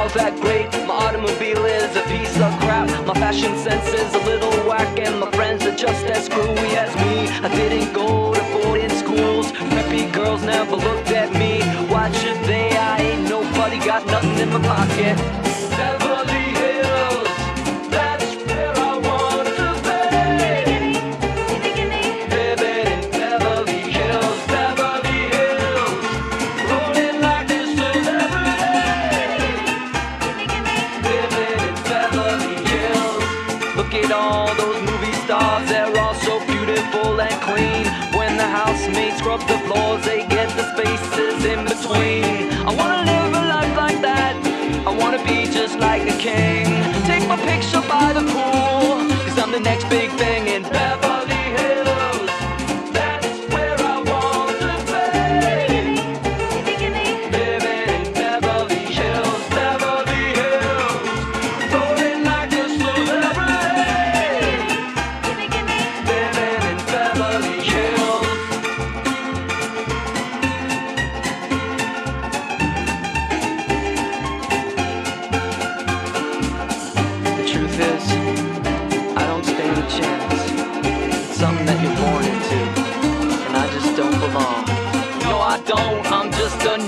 not that great. My automobile is a piece of crap. My fashion sense is a little whack, and my friends are just as screwy as me. I didn't go to boarding schools. Preppy girls never looked at me. Why should they? I ain't nobody, got nothing in my pocket. All those movie stars, they're all so beautiful and clean. When the housemates scrub the floors, they get the spaces in between. don't. I'm just a